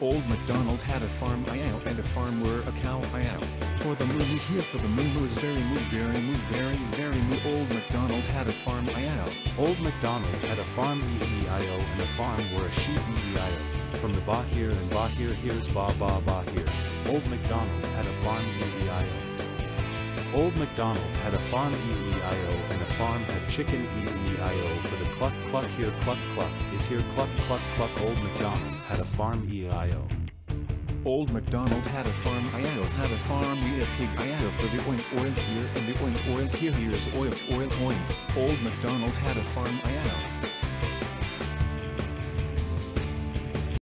Old MacDonald had a farm IO and a farm were a cow IO. For the moo here for the moo moo is very moo very moo very very moo. Old MacDonald had a farm IO. Old MacDonald had a farm E-E-I-O and a farm were a sheep E-E-I-O. From the ba here and ba here here's ba ba ba here. Old MacDonald had a farm E-E-I-O. Old MacDonald had a farm E-E-I-O and a farm had chicken E-E-I-O for the cluck cluck here cluck cluck is here cluck cluck cluck Old MacDonald had a farm E-E-I-O. Old MacDonald had a farm IO had a farm we a pig IO for the oink oil here and the oink oil here here's oil oil oink. Old MacDonald had a farm IO.